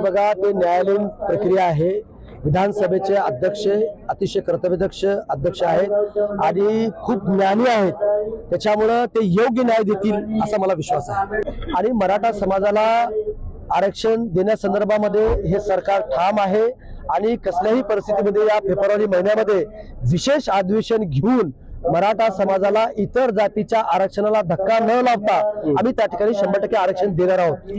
म्हणजे बघा ते न्यायालयीन प्रक्रिया आहे. विधानसभेचे अध्यक्ष अतिशय कर्तव्यदक्ष अध्यक्ष आहेत आणि खूप ज्ञानी आहेत. त्याच्यामुळं ते योग्य न्याय देतील असा मला विश्वास आहे. आणि मराठा समाजाला आरक्षण देण्यासंदर्भामध्ये हे सरकार ठाम आहे आणि कसल्याही परिस्थितीमध्ये या फेब्रुवारी महिन्यामध्ये विशेष अधिवेशन घेऊन मराठा समाजाला इतर जातीच्या आरक्षणाला धक्का न लावता आम्ही त्या ठिकाणी शंभर टक्के आरक्षण देणार आहोत.